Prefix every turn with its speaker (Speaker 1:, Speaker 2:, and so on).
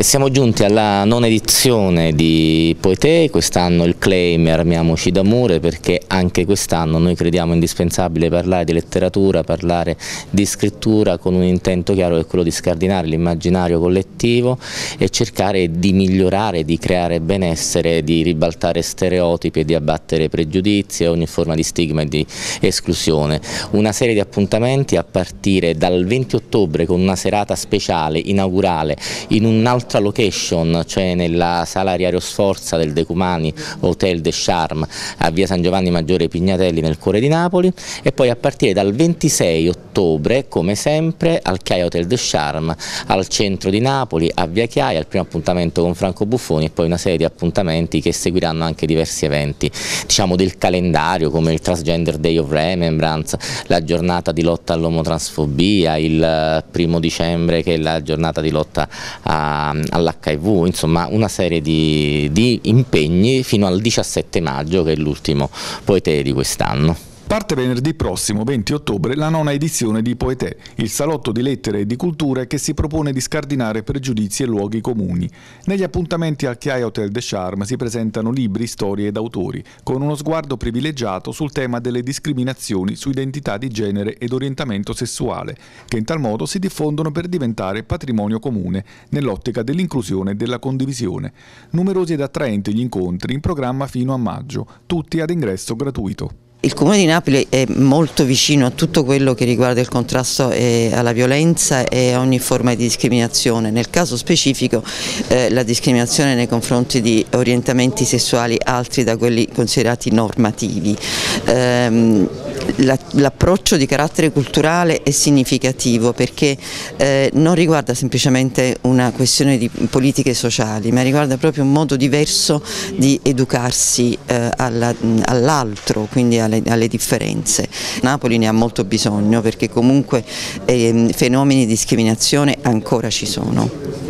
Speaker 1: Siamo giunti alla nona edizione di Poetè, quest'anno il claim Armiamoci d'amore perché anche quest'anno noi crediamo indispensabile parlare di letteratura, parlare di scrittura con un intento chiaro che è quello di scardinare l'immaginario collettivo e cercare di migliorare, di creare benessere, di ribaltare stereotipi e di abbattere pregiudizi e ogni forma di stigma e di esclusione. Una serie di appuntamenti a partire dal 20 ottobre con una serata speciale inaugurale in un altro un'altra location, cioè nella sala Riario Sforza del Decumani Hotel de Charme a via San Giovanni Maggiore Pignatelli nel cuore di Napoli. E poi a partire dal 26 ottobre come sempre al Chiaia Hotel de Charme al centro di Napoli a via Chiaia, il primo appuntamento con Franco Buffoni e poi una serie di appuntamenti che seguiranno anche diversi eventi diciamo del calendario come il Transgender Day of Remembrance, la giornata di lotta all'omotransfobia, il primo dicembre che è la giornata di lotta a, all'HIV, insomma una serie di, di impegni fino al 17 maggio che è l'ultimo poetè di quest'anno.
Speaker 2: Parte venerdì prossimo, 20 ottobre, la nona edizione di Poetè, il salotto di lettere e di culture che si propone di scardinare pregiudizi e luoghi comuni. Negli appuntamenti al Chiaia Hotel de Charme si presentano libri, storie ed autori, con uno sguardo privilegiato sul tema delle discriminazioni su identità di genere ed orientamento sessuale, che in tal modo si diffondono per diventare patrimonio comune, nell'ottica dell'inclusione e della condivisione. Numerosi ed attraenti gli incontri in programma fino a maggio, tutti ad ingresso gratuito.
Speaker 3: Il Comune di Napoli è molto vicino a tutto quello che riguarda il contrasto eh, alla violenza e a ogni forma di discriminazione, nel caso specifico eh, la discriminazione nei confronti di orientamenti sessuali altri da quelli considerati normativi. Ehm, l'approccio di carattere culturale è significativo perché eh, non riguarda semplicemente una questione di politiche sociali ma riguarda proprio un modo diverso di educarsi eh, all'altro, quindi alle, differenze. Napoli ne ha molto bisogno perché comunque eh, fenomeni di discriminazione ancora ci sono.